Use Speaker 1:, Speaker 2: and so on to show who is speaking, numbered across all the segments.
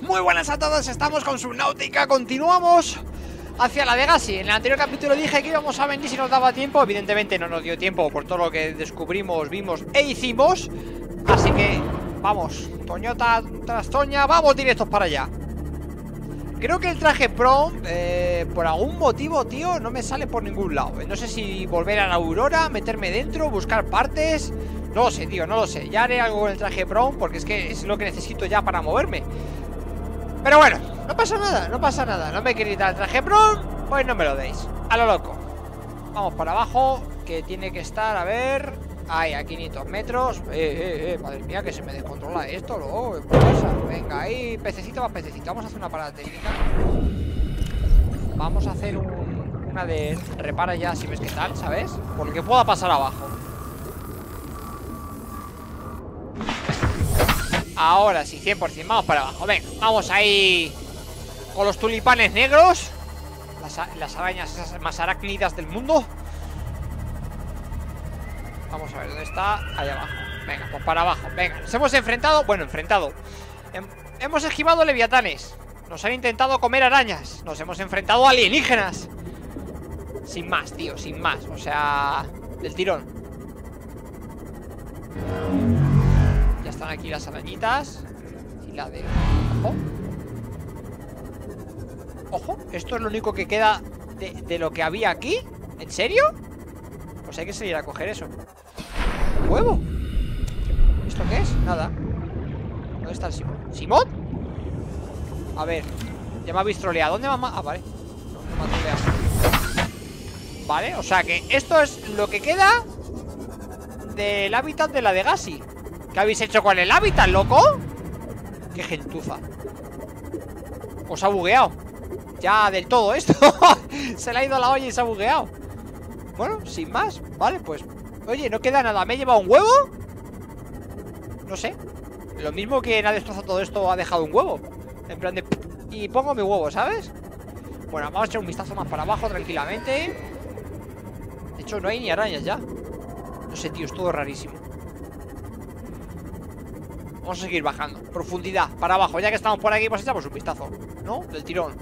Speaker 1: Muy buenas a todos, estamos con Subnautica, continuamos hacia la Legacy. En el anterior capítulo dije que íbamos a venir si nos daba tiempo, evidentemente no nos dio tiempo por todo lo que descubrimos, vimos e hicimos. Así que vamos, Toñota tras Toña, vamos directos para allá. Creo que el traje prom, eh, por algún motivo, tío, no me sale por ningún lado. No sé si volver a la Aurora, meterme dentro, buscar partes. No lo sé, tío, no lo sé. Ya haré algo con el traje prom porque es que es lo que necesito ya para moverme. Pero bueno, no pasa nada, no pasa nada. No me queréis dar el traje prom, pues no me lo deis. A lo loco. Vamos para abajo, que tiene que estar, a ver... Ahí, a 500 metros. Eh, eh, eh, madre mía, que se me descontrola esto, luego. Venga, ahí, pececito más pececito. Vamos a hacer una parada técnica. Vamos a hacer un- una de repara ya, si ves qué tal, ¿sabes? Porque pueda pasar abajo. Ahora sí, 100%, vamos para abajo Venga, vamos ahí Con los tulipanes negros Las, las arañas esas más arácnidas del mundo Vamos a ver dónde está Ahí abajo, venga, pues para abajo. Venga, nos hemos enfrentado, bueno, enfrentado. Hem- Hemos esquivado leviatanes. Nos han intentado comer arañas. Nos hemos enfrentado a alienígenas. Sin más, tío, sin más. O sea, del tirón. Ya están aquí las arañitas Y la de... Ojo Ojo, esto es lo único que queda de, de lo que había aquí. ¿En serio? Pues hay que salir a coger eso ¿Huevo? ¿Esto qué es? Nada ¿Dónde está el Simón? ¿Simón? A ver Ya me habéis troleado ¿Dónde va? Ah, vale me Vale, o sea que esto es lo que queda Del hábitat de la de Gassi ¿Qué habéis hecho con el hábitat, loco? Qué gentuza Os ha bugueado Ya del todo esto Se le ha ido la olla y se ha bugueado Bueno, sin más Vale, pues Oye, no queda nada ¿Me he llevado un huevo? No sé Lo mismo que ha destrozado todo esto Ha dejado un huevo En plan de Y pongo mi huevo, ¿sabes? Bueno, vamos a echar un vistazo más para abajo Tranquilamente De hecho, no hay ni arañas ya No sé, tío, es todo rarísimo Vamos a seguir bajando. Profundidad, para abajo. Ya que estamos por aquí, pues echamos un vistazo. ¿No? Del tirón.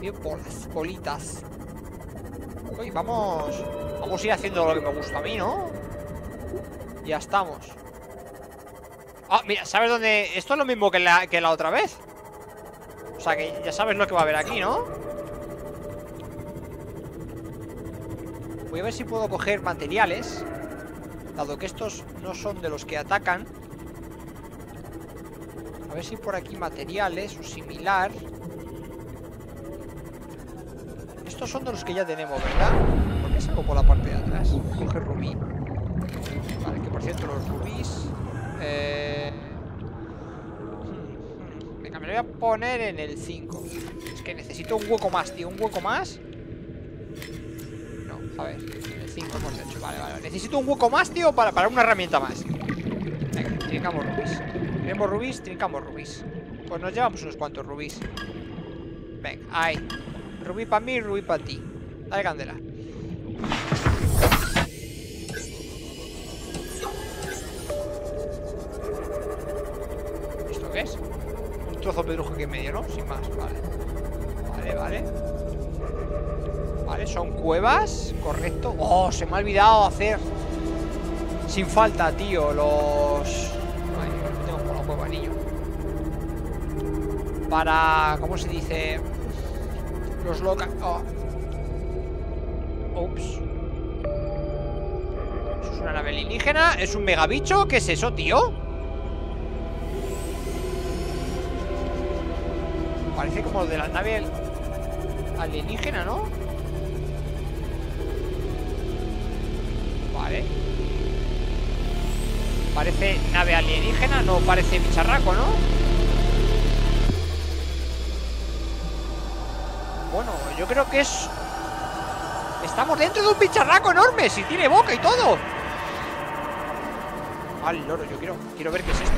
Speaker 1: Bien, bolas, bolitas. Uy, vamos... Vamos a ir haciendo lo que me gusta a mí, ¿no? Ya estamos. Ah, mira, ¿sabes dónde...? Esto es lo mismo que la, que la otra vez. O sea, que ya sabes lo que va a haber aquí, ¿no? Voy a ver si puedo coger materiales Dado que estos no son de los que atacan A ver si por aquí materiales o similar Estos son de los que ya tenemos, ¿verdad? ¿Por qué salgo por la parte de atrás? Coge rubí. Vale, que por cierto los rubíes eh... hmm, hmm. Venga, me lo voy a poner en el 5 Es que necesito un hueco más, tío. Un hueco más No, a ver En el 5 hemos hecho, vale, vale Necesito un hueco más, tío, para, para una herramienta más. Venga, trincamos rubíes. Queremos rubíes, trincamos rubíes. Pues nos llevamos unos cuantos rubíes. Venga, ahí Rubí para mí, rubí para ti Dale candela ¿Esto qué es? Un trozo de pedrujo aquí en medio, ¿no? Sin más, vale Vale, vale Vale, son cuevas, correcto Oh, se me ha olvidado hacer Sin falta, tío, los... Ay, no tengo por la cueva, niño Para... ¿Cómo se dice? Los loca... Oh. Ups ¿Eso es una nave alienígena? ¿Es un megabicho? ¿Qué es eso, tío? Parece como de la nave alienígena, ¿no? Vale Parece nave alienígena, no parece bicharraco, ¿no? Bueno, yo creo que es... Estamos dentro de un bicharraco enorme, si tiene boca y todo Al loro, yo quiero, quiero ver qué es esto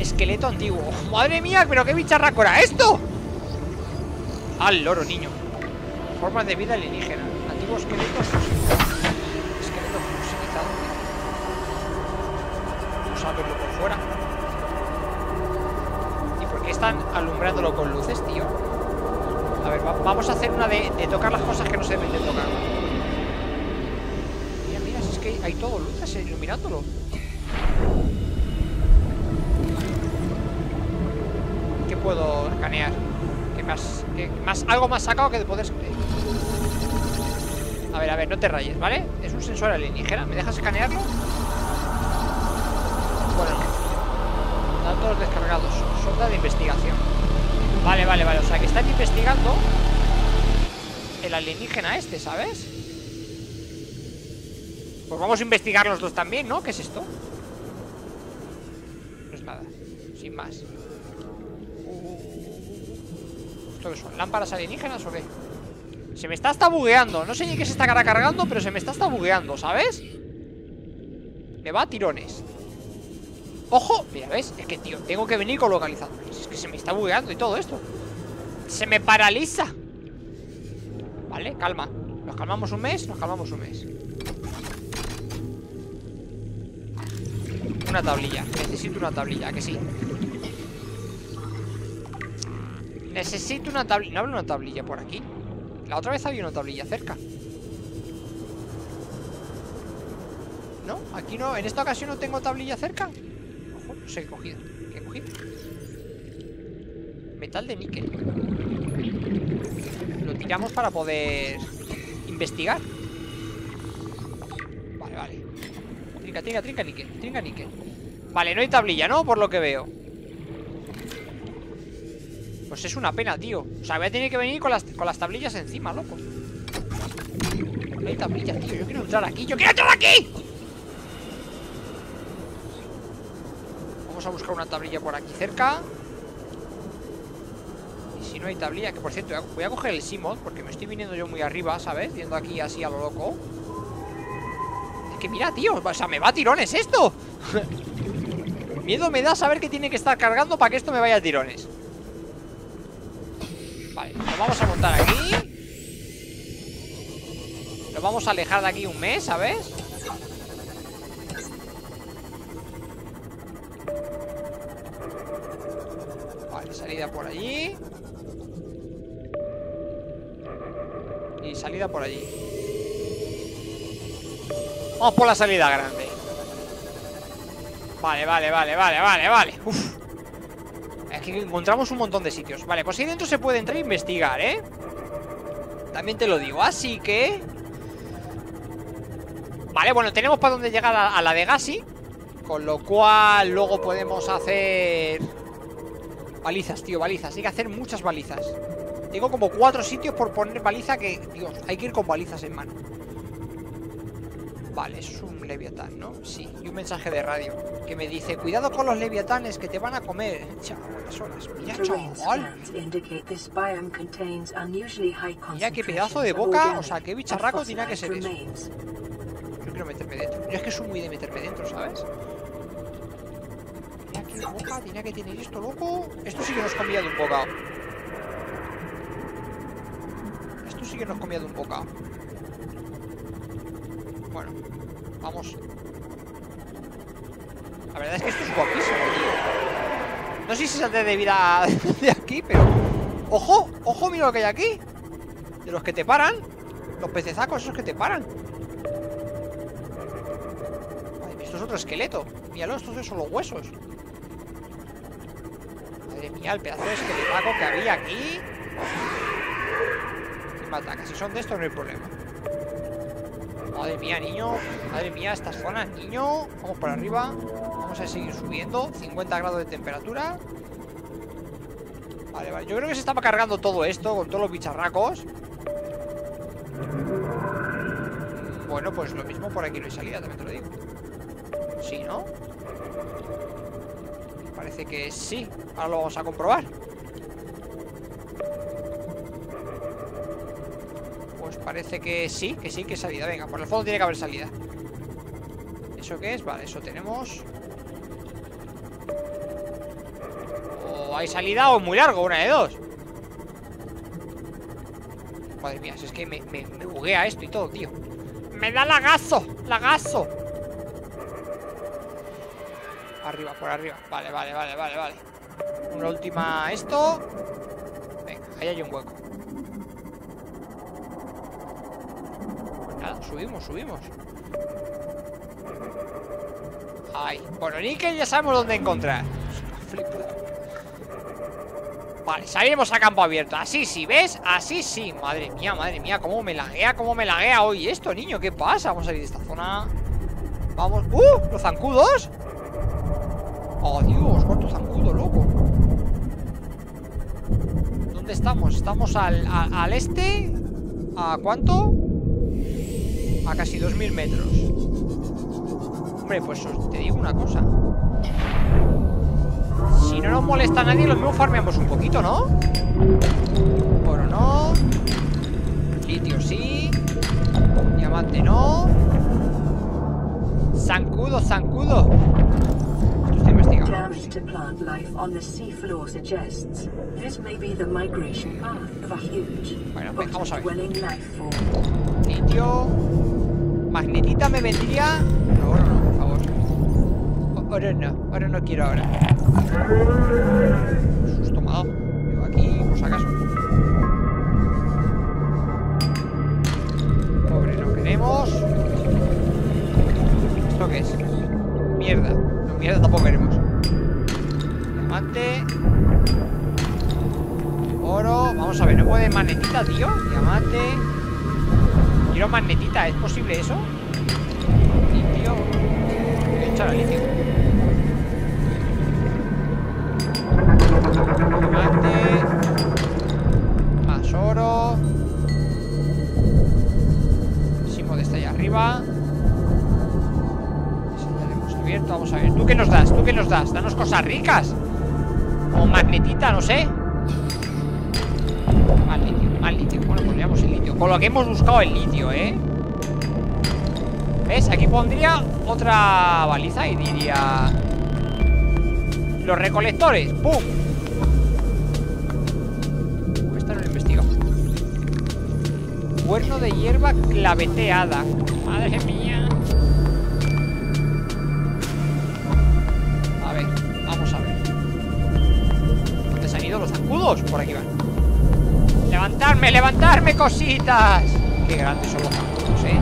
Speaker 1: Esqueleto antiguo Madre mía, pero qué bicharraco era esto Al loro, niño. Formas de vida alienígena. Antiguos esqueletos. Esqueletos fosilizados. Vamos a verlo por fuera. ¿Y por qué están alumbrándolo con luces, tío? A ver, vamos a hacer una de, tocar las cosas que no se deben de tocar. Mira, mira, es que hay todo luces iluminándolo. ¿Qué puedo escanear? ¿Qué más, qué más? Algo más sacado que de poder... A ver, a ver, no te rayes, ¿vale? Es un sensor alienígena. ¿Me dejas escanearlo? Bueno. Datos descargados. Sonda de investigación. Vale, vale, vale. O sea, que están investigando el alienígena este, ¿sabes? Pues vamos a investigar los dos también, ¿no? ¿Qué es esto? No es nada. Sin más. ¿Esto qué son? ¿Lámparas alienígenas o qué? Se me está hasta bugueando No sé ni qué se está cargando, pero se me está hasta bugueando, ¿sabes? Me va a tirones ¡Ojo! Mira, ¿ves? Es que, tío, tengo que venir con localizadores Es que se me está bugueando y todo esto. Se me paraliza. Vale, calma. Nos calmamos un mes, nos calmamos un mes. Una tablilla Necesito una tablilla, que sí. Necesito una tablilla ¿No hablo una tablilla por aquí? La otra vez había una tablilla cerca. ¿No? Aquí no, en esta ocasión no tengo tablilla cerca Ojo, no sé qué he cogido ¿Qué he cogido? Metal de níquel Lo tiramos para poder Investigar. Vale, vale. Trinca, trinca, trinca níquel Trinca níquel Vale, no hay tablilla, ¿no? Por lo que veo. Pues es una pena, tío. O sea, voy a tener que venir con las, con las tablillas encima, loco. No hay tablillas, tío. Yo quiero entrar aquí. ¡Yo quiero entrar aquí! Vamos a buscar una tablilla por aquí cerca no hay tablilla Que por cierto, voy a coger el Simod Porque me estoy viniendo yo muy arriba, ¿sabes? Viendo aquí así a lo loco. Es que mira, tío O sea, me va a tirones esto. Miedo me da saber que tiene que estar cargando Para que esto me vaya a tirones. Vale, nos vamos a montar aquí. Nos vamos a alejar de aquí un mes, ¿sabes? Vale, salida por allí salida por allí. Vamos por la salida grande. Vale, vale, vale, vale, vale, vale. Uf. Que encontramos un montón de sitios. Vale, pues ahí dentro se puede entrar e investigar, ¿eh? También te lo digo, así que... Vale, bueno, tenemos para dónde llegar a, la de Gassi Con lo cual luego podemos hacer... Balizas, tío, balizas. Hay que hacer muchas balizas Tengo como cuatro sitios por poner baliza que... Dios, hay que ir con balizas en mano. Vale, es un leviatán, ¿no? Sí, y un mensaje de radio Que me dice, cuidado con los leviatanes que te van a comer horas. Mira, chaval. Mira qué pedazo de boca O sea, qué bicharraco tiene que ser eso. Yo quiero meterme dentro. Yo es que soy muy de meterme dentro, ¿sabes? Mira qué boca tiene que tener esto, loco. Esto sí que nos comía de un bocado sí que nos comía de un bocado. Bueno, vamos. La verdad es que esto es guapísimo, tío. No sé si saldré de vida de aquí, pero... ¡Ojo! ¡Ojo! Mira lo que hay aquí. De los que te paran Los pecezacos esos que te paran. Esto es otro esqueleto. Míralo, estos son los huesos. Madre mía, el pedazo de esqueletaco que había aquí me Si son de estos no hay problema. Madre mía, niño. Madre mía, estas zonas, niño. Vamos por arriba. Vamos a seguir subiendo. 50 grados de temperatura. Vale. Yo creo que se estaba cargando todo esto Con todos los bicharracos. Bueno, pues lo mismo por aquí no hay salida También te lo digo. Sí, ¿no? Parece que sí. Ahora lo vamos a comprobar Parece que sí, que sí, que salida. Venga, por el fondo tiene que haber salida. ¿Eso qué es? Vale, eso tenemos. O hay salida o muy largo, una de dos. Madre mía, es que me, me, me buguea esto y todo, tío. ¡Me da lagazo! ¡Lagazo! Arriba, por arriba. Vale, vale, vale, vale, vale. Una última esto. Venga, ahí hay un hueco Pues nada, subimos, subimos Ahí Bueno, Nickel ya sabemos dónde encontrar Vale, salimos a campo abierto Así sí, ¿ves? Así sí Madre mía, madre mía Cómo me laguea, cómo me laguea hoy esto, niño ¿Qué pasa? Vamos a salir de esta zona Vamos ¡Uh! ¡Los zancudos! ¡Oh, Dios! ¡Cuánto zancudo, loco! ¿Dónde estamos? Estamos al, al este ¿A cuánto? A casi 2000 metros. Hombre, pues te digo una cosa. Si no nos molesta a nadie, lo mismo farmeamos un poquito, ¿no? Oro no. Litio sí. Diamante no. Zancudo, zancudo. Esto está investigando
Speaker 2: Damage to plant life on the seafloor suggests this may be the migration path of a huge,
Speaker 1: Bueno, pues, vamos a ver.
Speaker 2: bottom-dwelling life form.
Speaker 1: Litio Magnetita me vendría. No, oro no, por favor. O- Oro no, oro no quiero ahora. Susto me aquí, por si acaso. Pobre, no queremos. ¿Esto qué es? Mierda. No, mierda tampoco queremos. Diamante. Oro. Vamos a ver, ¿no puede magnetita, tío? Diamante Quiero magnetita, ¿es posible eso? Litio al litio Más oro. Simo de esta allá arriba. Ese ya lo hemos abierto, vamos a ver. ¿Tú qué nos das? ¿Tú qué nos das? Danos cosas ricas. O magnetita, no sé Con lo que hemos buscado el litio, ¿eh? ¿Ves? Aquí pondría otra baliza y diría... Los recolectores. ¡Pum! Esta no lo he investigado. Cuerno de hierba claveteada. Madre mía. A ver, vamos a ver. ¿Dónde se han ido los zancudos? Por aquí van. ¡Levantarme, levantarme, cositas! Qué grandes son los zancudos, ¿eh?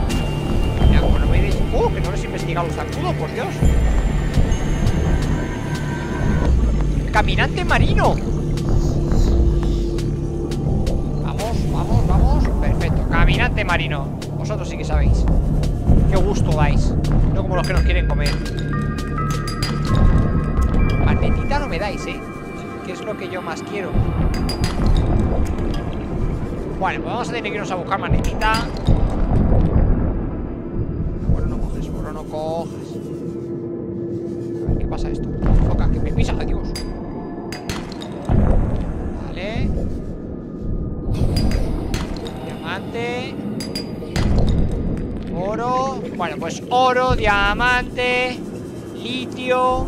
Speaker 1: Mira, como me veis... ¡Uh! Que no les he investigado los zancudos, por Dios. ¡Caminante marino! Vamos, vamos, vamos. Perfecto. Caminante marino. Vosotros sí que sabéis. Qué gusto dais. No como los que nos quieren comer. Magnetita no me dais, ¿eh? Que es lo que yo más quiero. Bueno, pues vamos a tener que irnos a buscar magnetita. Bueno, no coges, bueno, no cojas. A ver, ¿qué pasa esto? Foca, que me pisa, adiós. Vale. Diamante. Oro. Bueno, pues oro, diamante, litio.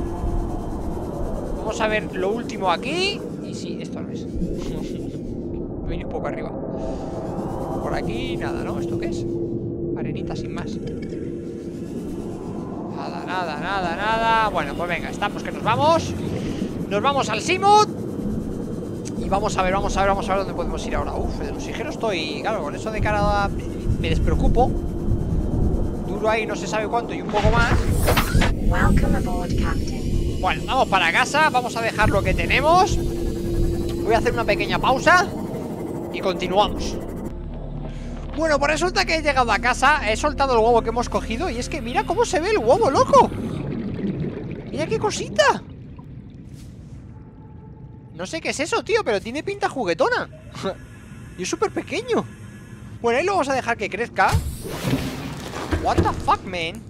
Speaker 1: Vamos a ver lo último aquí. Y sí, esto no es. Me vine un poco arriba. Por aquí nada, ¿no? ¿Esto qué es? Arenita sin más. Nada, nada, nada, nada. Bueno, pues venga, estamos que nos vamos. Nos vamos al Simut. Y vamos a ver, vamos a ver, vamos a ver dónde podemos ir ahora. Uf, del oxígeno estoy. Claro, con eso de cara a... Me despreocupo. Duro ahí no se sabe cuánto y un poco más.
Speaker 2: Welcome aboard, Captain.
Speaker 1: Bueno, vamos para casa, vamos a dejar lo que tenemos Voy a hacer una pequeña pausa Y continuamos Bueno, pues resulta que he llegado a casa He soltado el huevo que hemos cogido Y es que mira cómo se ve el huevo, loco. Mira qué cosita. No sé qué es eso, tío Pero tiene pinta juguetona. Y es súper pequeño. Bueno, ahí lo vamos a dejar que crezca. What the fuck, man.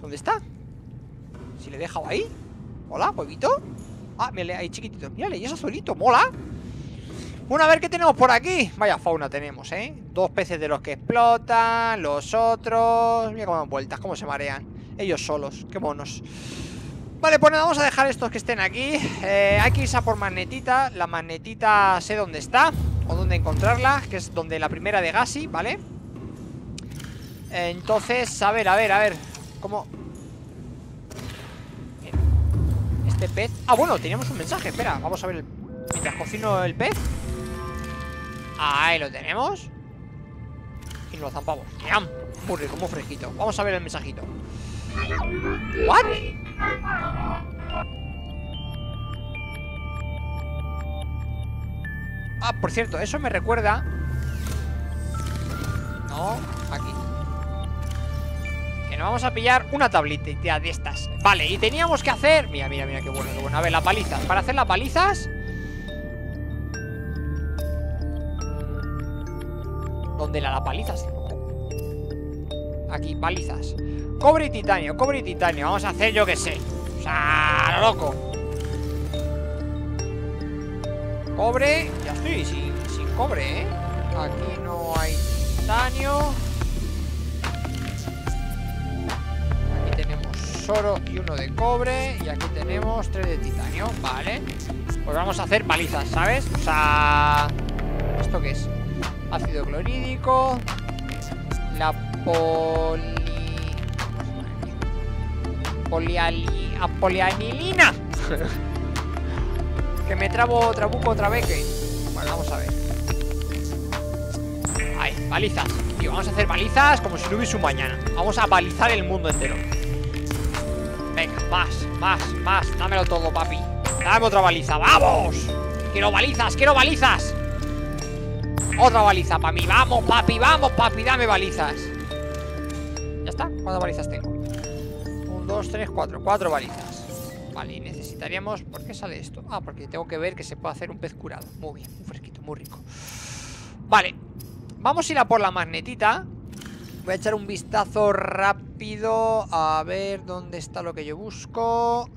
Speaker 1: ¿Dónde está? Si le he dejado ahí. Hola, huevito. Ah, mira, ahí chiquitito. Mírale, y es azulito, mola Bueno, a ver qué tenemos por aquí Vaya fauna tenemos, ¿eh? Dos peces de los que explotan Los otros. Mira cómo dan vueltas, cómo se marean. Ellos solos, qué monos. Vale, pues nada, vamos a dejar estos que estén aquí. Eh, Hay que irse a por magnetita. La magnetita sé dónde está O dónde encontrarla, que es donde la primera de Gassi, ¿vale? Entonces, a ver, a ver, a ver ¿Cómo? Este pez... Ah, bueno, teníamos un mensaje, espera Vamos a ver el... mientras cocino el pez Ahí lo tenemos. Y lo zampamos. ¡Yam! Muy rico, muy fresquito. Vamos a ver el mensajito. ¿What? Ah, por cierto, eso me recuerda. No, aquí. Que nos vamos a pillar una tablita de estas. Vale, y teníamos que hacer. Mira, mira, mira, qué bueno, qué bueno. A ver, las palizas. Para hacer las palizas ¿Dónde la, las palizas? Aquí, palizas Cobre y titanio, cobre y titanio Vamos a hacer yo que sé O sea, lo loco Cobre, ya estoy sin, sin cobre, ¿eh? Aquí no hay titanio Aquí tenemos oro y uno de cobre Y aquí tenemos tres de titanio, vale Pues vamos a hacer palizas, ¿sabes? O sea... ¿Esto qué es? Ácido clorhídrico La poli... Poliali... Polianilina. Que me trabo trabuco otra vez que... Bueno, vamos a ver. Ahí, balizas. Tío, vamos a hacer balizas como si no hubiese un mañana. Vamos a balizar el mundo entero. Venga, más, más, más. Dámelo todo, papi. Dame otra baliza, ¡vamos! Quiero balizas, quiero balizas Otra baliza para mí Vamos, papi, vamos, papi, dame balizas. ¿Ya está? ¿Cuántas balizas tengo? Un, dos, tres, cuatro. Cuatro balizas. Vale, y necesitaríamos... ¿Por qué sale esto? Ah, porque tengo que ver que se puede hacer un pez curado. Muy bien, muy fresquito, muy rico. Vale Vamos a ir a por la magnetita. Voy a echar un vistazo rápido A ver dónde está lo que yo busco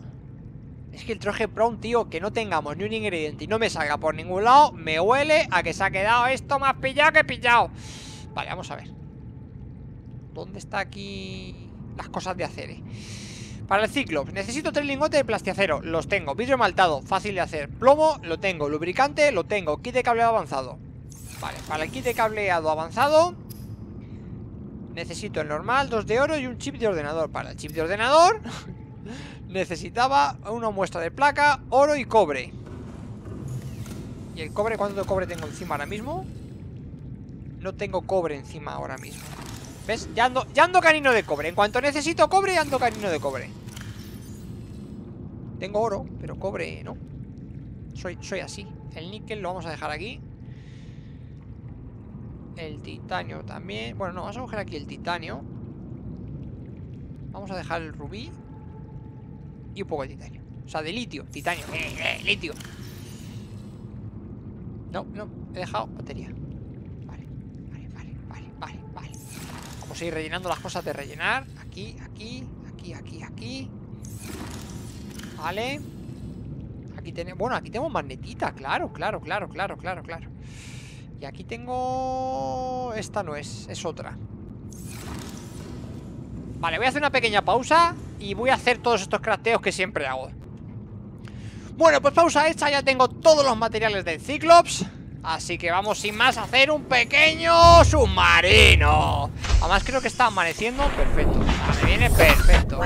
Speaker 1: Es que el traje brown, tío Que no tengamos ni un ingrediente y no me salga por ningún lado Me huele a que se ha quedado esto más pillado que pillado. Vale, vamos a ver. ¿Dónde está aquí las cosas de hacer? Eh? Para el Ciclops, necesito tres lingotes de plastiacero. Los tengo, vidrio maltado, fácil de hacer. Plomo, lo tengo, lubricante, lo tengo. Kit de cableado avanzado. Vale, para el kit de cableado avanzado Necesito el normal, dos de oro y un chip de ordenador. Para el chip de ordenador Necesitaba una muestra de placa, oro y cobre. ¿Y el cobre? ¿Cuánto cobre tengo encima ahora mismo? No tengo cobre encima ahora mismo. ¿Ves? Ya ando, ya canino de cobre. En cuanto necesito cobre, ando canino de cobre. Tengo oro, pero cobre no Soy, soy así. El níquel lo vamos a dejar aquí. El titanio también. Bueno, no, vamos a coger aquí el titanio. Vamos a dejar el rubí Y un poco de titanio. O sea, de litio, titanio, eh, eh, litio. No, no, he dejado batería. Vamos a ir rellenando las cosas de rellenar. Aquí, aquí, aquí, aquí, aquí. Vale. Aquí tenemos... Bueno, aquí tenemos magnetita Claro, claro, claro, claro, claro, claro. Y aquí tengo... Esta no es, es otra Vale, voy a hacer una pequeña pausa Y voy a hacer todos estos crafteos que siempre hago. Bueno, pues pausa hecha Ya tengo todos los materiales del Cyclops Así que vamos sin más a hacer un pequeño submarino. Además creo que está amaneciendo. Perfecto, me viene perfecto.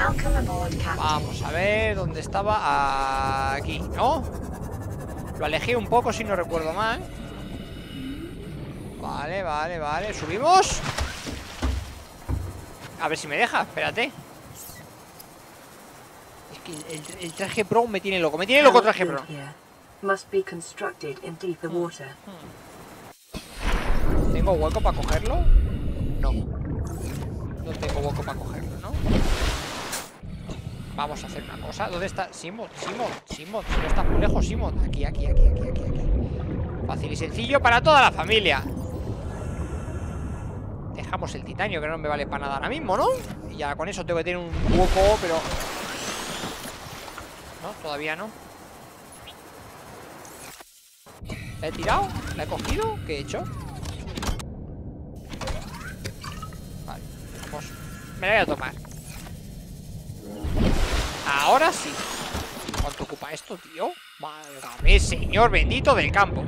Speaker 1: Vamos a ver dónde estaba. Aquí, ¿no? Lo alejé un poco si no recuerdo mal. Vale, vale, vale. ¿Subimos? A ver si me deja, espérate Es que el, el traje pro me tiene loco Me tiene loco el traje pro
Speaker 2: must be constructed in deeper water.
Speaker 1: ¿Tengo hueco para cogerlo? No. No tengo hueco para cogerlo, ¿no? Vamos a hacer una cosa. ¿Dónde está? Simon, Simon, Simon. Si no estás muy lejos, Simon. Aquí, aquí, aquí, aquí, aquí, aquí. Fácil y sencillo para toda la familia. Dejamos el titanio, que no me vale para nada ahora mismo, ¿no? Y ya con eso tengo que tener un hueco, pero... No, todavía no. ¿La he tirado? ¿La he cogido? ¿Qué he hecho? Vale, pues me la voy a tomar Ahora sí ¿Cuánto ocupa esto, tío? Válgame, señor bendito del campo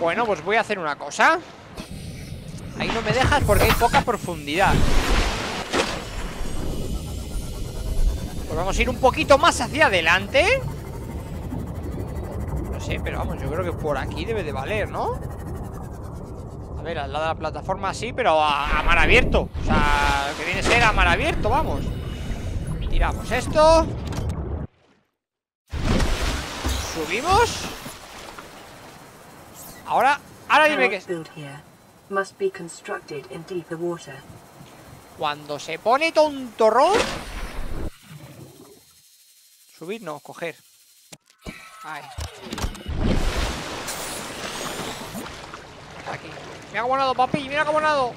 Speaker 1: Bueno, pues voy a hacer una cosa Ahí no me dejas porque hay poca profundidad. Pues vamos a ir un poquito más hacia adelante. No sé, pero vamos, yo creo que por aquí debe de valer, ¿no? A ver, al lado de la plataforma sí, pero a, a mar abierto. O sea, que viene a ser a mar abierto, vamos. Tiramos esto. Subimos. Ahora, ahora dime que
Speaker 2: must be constructed in deeper water.
Speaker 1: Cuando se pone tontorrón Subir, no, coger Ahí Aquí Mira cómo nado, papi, mira cómo nado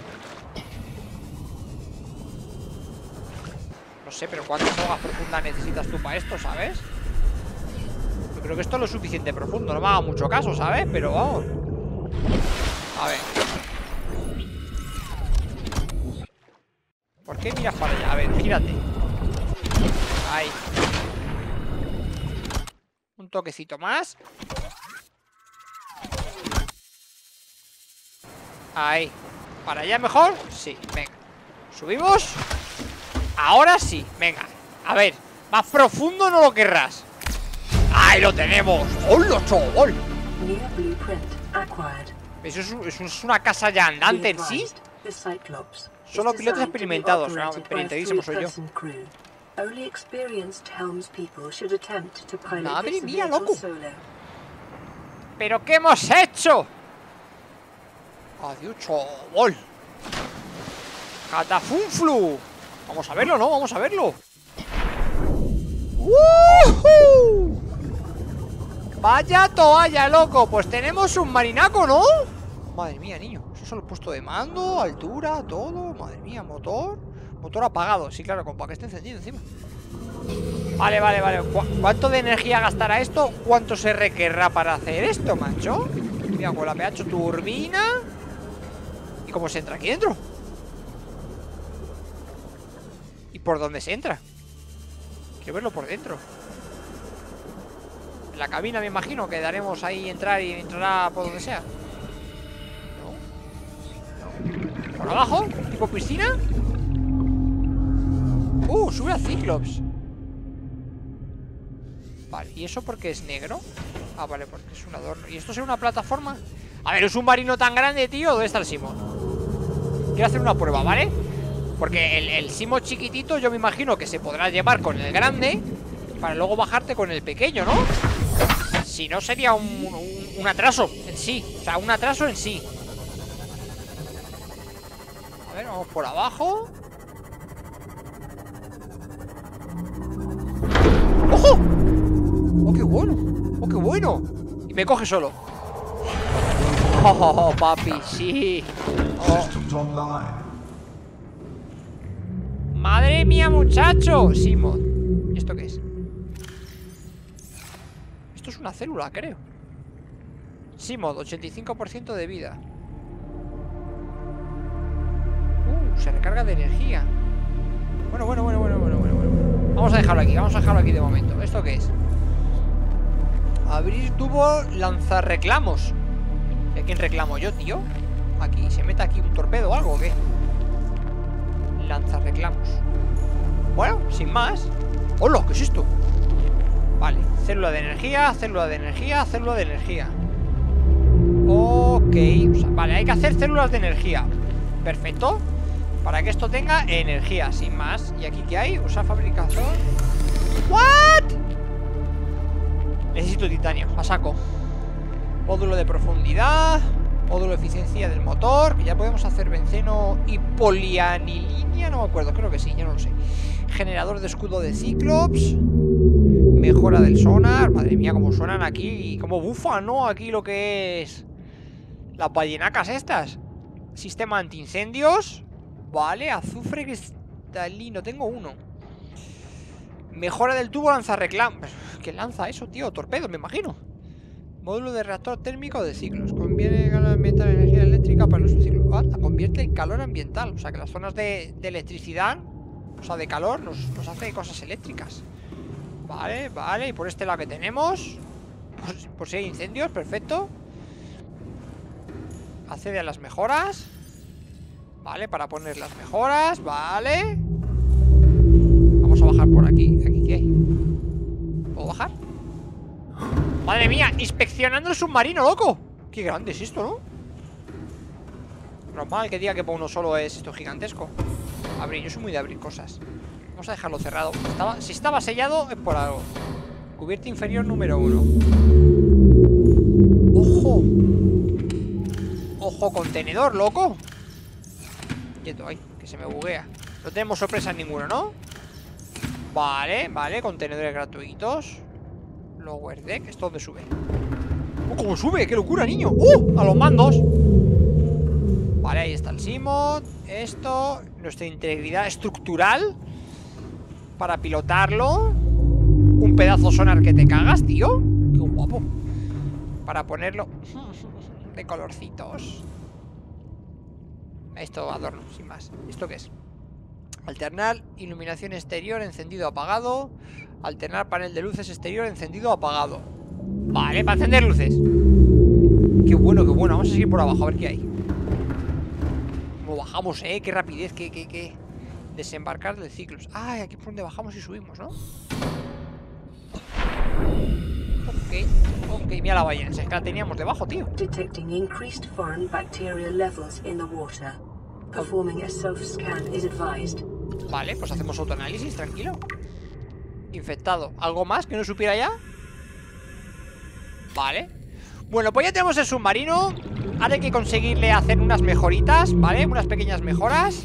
Speaker 1: No sé, pero ¿cuántas aguas profundas necesitas tú para esto, sabes? Yo creo que esto es lo suficiente profundo No me haga mucho caso, ¿sabes? Pero vamos A ver qué miras para allá? A ver, gírate. Ahí. Un toquecito más. Ahí. ¿Para allá mejor? Sí, venga. Subimos Ahora sí, venga. A ver, más profundo no lo querrás. ¡Ahí lo tenemos! ¡Hola, chaval! Es, un- eso es una casa ya andante en sí
Speaker 2: Is
Speaker 1: Solo pilotos experimentados,
Speaker 2: operated
Speaker 1: ah,
Speaker 2: by a
Speaker 1: experimentadísimo soy yo. Madre mía, loco. ¿Pero qué hemos hecho? Adiós, chaval Catafunflu Vamos a verlo, ¿no? Vamos a verlo ¡Woohoo! Vaya toalla, loco Pues tenemos un marinaco, ¿no? Madre mía, niño El puesto de mando, altura, todo Madre mía, motor Motor apagado, sí, claro, con para que esté encendido encima Vale, vale, vale ¿Cu- ¿Cuánto de energía gastará esto? ¿Cuánto se requerrá para hacer esto, macho? Mira, con la PH turbina ¿Y cómo se entra aquí dentro? ¿Y por dónde se entra? Quiero verlo por dentro En la cabina me imagino que daremos ahí entrar y entrará por donde sea ¿Por abajo? ¿Tipo piscina? Uh, sube a Cyclops Vale, ¿y eso porque es negro? Ah, vale, porque es un adorno ¿Y esto será una plataforma? A ver, es un marino tan grande, tío ¿Dónde está el Simo? Quiero hacer una prueba, ¿vale? Porque el, el Simo chiquitito yo me imagino que se podrá llevar con el grande Para luego bajarte con el pequeño, ¿no? Si no sería un, un- atraso en sí O sea, un atraso en sí vamos por abajo ¡Ojo! ¡Oh, qué bueno! ¡Oh, qué bueno! Y me coge solo ¡Oh, papi, sí! Oh. ¡Madre mía, muchacho! Simon ¿Y esto qué es? Esto es una célula, creo Simod, 85% de vida se recarga de energía Bueno, bueno, bueno, bueno, bueno, bueno, bueno. Vamos a dejarlo aquí, vamos a dejarlo aquí de momento ¿Esto qué es? Abrir tubo lanzar reclamos ¿Y a quién reclamo yo, tío? Aquí, ¿se mete aquí un torpedo o algo o qué? Lanzar reclamos Bueno, sin más ¡Hola! ¿Qué es esto? Vale, célula de energía, célula de energía, célula de energía Ok, o sea, vale, hay que hacer células de energía Perfecto Para que esto tenga energía, sin más ¿Y aquí qué hay? Usar fabricación ¿What? Necesito titanio, a saco Módulo de profundidad Módulo de eficiencia del motor ya podemos hacer benceno y polianilinia No me acuerdo, creo que sí, ya no lo sé Generador de escudo de Cyclops Mejora del sonar Madre mía, cómo suenan aquí Como bufan, ¿no? Aquí lo que es Las ballenacas estas Sistema antiincendios Vale, azufre cristalino Tengo uno Mejora del tubo lanza reclamos ¿Qué lanza eso, tío? Torpedo, me imagino Módulo de reactor térmico de ciclos. Conviene calor ambiental en energía eléctrica para de ciclos. Ah, convierte en calor ambiental. O sea que las zonas de, electricidad, o sea, de calor, nos, nos hace cosas eléctricas. Vale, vale. Y por este lado que tenemos, pues, por si hay incendios, perfecto. accede a las mejoras Vale, para poner las mejoras Vale Vamos a bajar por aquí ¿Aquí qué hay? ¿Puedo bajar? Madre mía, inspeccionando el submarino, loco Qué grande es esto, ¿no? Normal que diga que por uno solo es esto gigantesco Abrir, yo soy muy de abrir cosas Vamos a dejarlo cerrado Si estaba sellado es por algo Cubierta inferior número uno ¡Ojo! ¡Ojo, contenedor, loco! Quieto, ay, que se me buguea No tenemos sorpresa ninguna, ¿no? Vale, vale, contenedores gratuitos Lower deck, ¿esto dónde sube? ¡Oh, cómo sube! ¡Qué locura, niño! ¡Uh! A los mandos Vale, ahí está el Simon Esto, nuestra integridad estructural Para pilotarlo Un pedazo sonar que te cagas, tío Qué guapo Para ponerlo De colorcitos Esto adorno, sin más. ¿Esto qué es? Alternar iluminación exterior encendido apagado. Alternar panel de luces exterior encendido apagado. Vale, para encender luces. Qué bueno, qué bueno. Vamos a seguir por abajo a ver qué hay. Como bajamos, eh Qué rapidez, qué, qué, qué. Desembarcar del ciclos Ah, aquí por donde bajamos y subimos, ¿no? Ok, ok Mira la ballena, es que la teníamos debajo, tío.
Speaker 2: Detecting increased foreign bacterial levels in the water Performing a self-scan is advised.
Speaker 1: Vale, pues hacemos autoanálisis, tranquilo. Infectado. ¿Algo más que no supiera ya? Vale. Bueno, pues ya tenemos el submarino. Ahora hay que conseguirle hacer unas mejoritas ¿Vale? Unas pequeñas mejoras.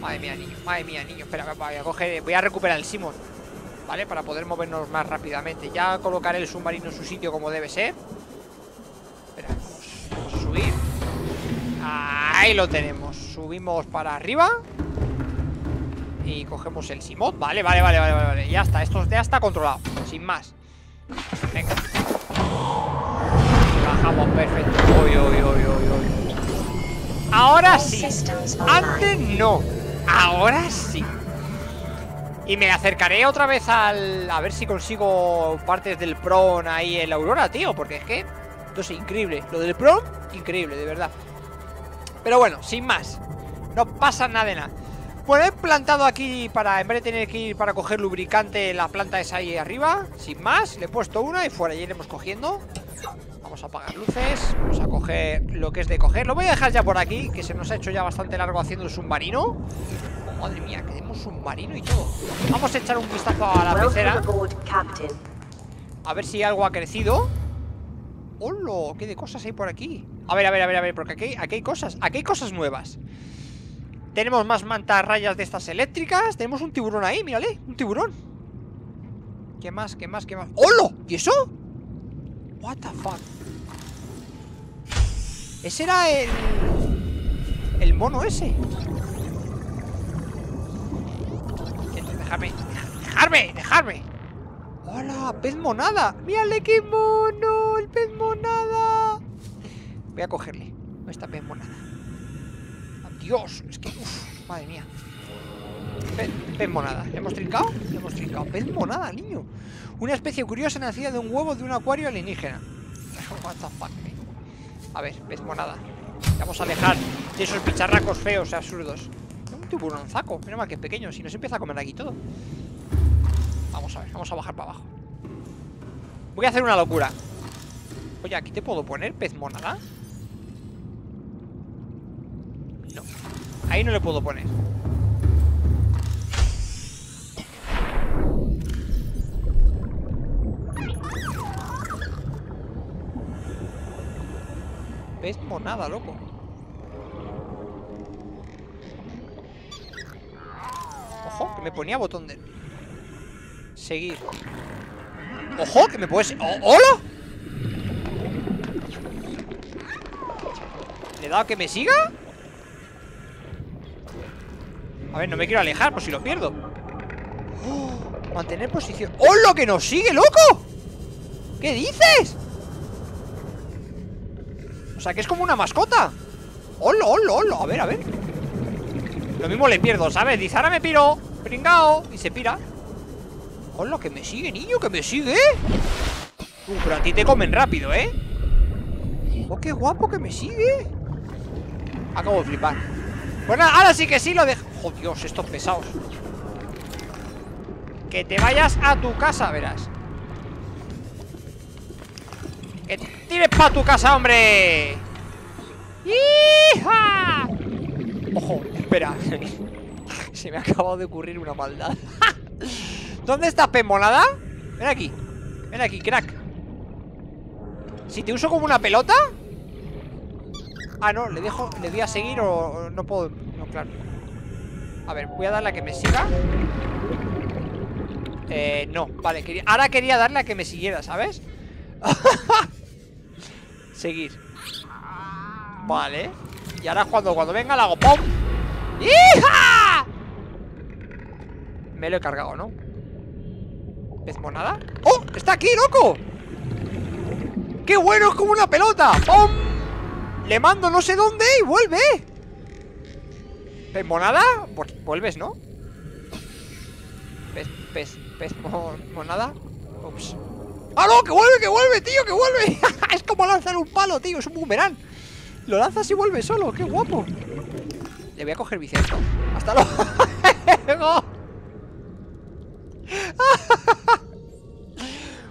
Speaker 1: Madre mía, niño Madre mía, niño. Espera, voy a, coger, voy a recuperar el Simon ¿Vale? Para poder movernos más rápidamente. Ya colocaré el submarino en su sitio como debe ser Ahí lo tenemos. Subimos para arriba. Y cogemos el Simot. Vale, vale, vale, vale, vale Ya está, esto ya está controlado. Sin más. Venga. Bajamos, perfecto. Uy, uy, uy, uy, Ahora sí. Antes no. Ahora sí. Y me acercaré otra vez al... A ver si consigo partes del Pron ahí en la Aurora, tío Porque es que... Esto es increíble. Lo del Pron, increíble, de verdad Pero bueno, sin más No pasa nada de nada bueno, he plantado aquí para, en vez de tener que ir para coger lubricante, la planta es ahí arriba, sin más. Le he puesto una y fuera, ya iremos cogiendo. Vamos a apagar luces, vamos a coger lo que es de coger. Lo voy a dejar ya por aquí, que se nos ha hecho ya bastante largo haciendo el submarino. Madre mía, que tenemos submarino y todo. Vamos a echar un vistazo a la pecera. A ver si algo ha crecido. ¡Hola! ¿Qué de cosas hay por aquí? A ver, a ver, a ver, a ver, porque aquí, aquí hay cosas, aquí hay cosas nuevas. Tenemos más mantarrayas de estas eléctricas Tenemos un tiburón ahí, mírale, un tiburón ¿Qué más, qué más, qué más? ¡Holo! ¿Y eso? What the fuck Ese era el... El mono ese Dejarme, dejarme, dejarme ¡Hola! ¡Pez monada! ¡Mírale qué mono! ¡El pez monada! Voy a cogerle. Esta pez monada Dios, es que... Uf, madre mía. Pez, monada, ¿le hemos trincado? Hemos trincado, pez monada, niño. Una especie curiosa nacida de un huevo de un acuario alienígena. What the fuck, A ver, pez monada Vamos a dejar de esos bicharracos feos y absurdos Un tiburonzaco, menos mal que es pequeño Si no se empieza a comer aquí todo. Vamos a ver, vamos a bajar para abajo. Voy a hacer una locura. Oye, ¿aquí te puedo poner pez monada? Ahí no le puedo poner ¿Ves? Monada, loco Ojo, que me ponía botón de... Seguir Ojo, que me puedes... ¡Hola! ¿Le he dado que me siga? A ver, no me quiero alejar por si lo pierdo ¡Oh! Mantener posición ¡Oh, lo que nos sigue, loco! ¿Qué dices? O sea, que es como una mascota ¡Hola, hola, hola! A ver, a ver Lo mismo le pierdo, ¿sabes? Dice, ahora me piro Pringao Y se pira ¡Hola, que me sigue, niño! ¡Que me sigue! Uh, pero a ti te comen rápido, ¿eh? ¡Oh, qué guapo que me sigue! Acabo de flipar. Pues nada, ahora sí que sí lo dejo. ¡Oh, Dios! Estos pesados. Que te vayas a tu casa, verás. Que tires para tu casa, hombre. ¡Hija! Ojo, espera. Se me ha acabado de ocurrir una maldad. ¿Dónde estás, pemonada? Ven aquí. Ven aquí, crack. Si te uso como una pelota. Ah, no, le dejo, le voy a seguir o no puedo. No, claro. A ver, voy a darle a que me siga. Eh, no, vale, ahora quería darle a que me siguiera, ¿sabes? Seguir. Vale. Y ahora cuando, cuando venga le hago ¡pum! ¡Hija! Me lo he cargado, ¿no? ¿Pez monada? ¡Oh! ¡Está aquí, loco! ¡Qué bueno! ¡Es como una pelota! ¡Pum! Le mando no sé dónde y vuelve ¿Pez monada? Pues vuelves, ¿no? Pez, pez mon- monada Ups ¡Ah, no! ¡Que vuelve, que vuelve, tío! ¡Que vuelve! es como lanzar un palo, tío Es un boomerang Lo lanzas y vuelve solo ¡Qué guapo! Le voy a coger Vicento ¡Hasta luego!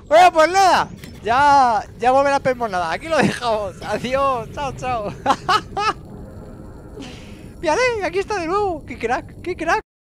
Speaker 1: bueno, pues nada Ya, ya volverá a monada Aquí lo dejamos Adiós Chao, chao Mírale, aquí está de nuevo ¡Qué crack! ¡Qué crack!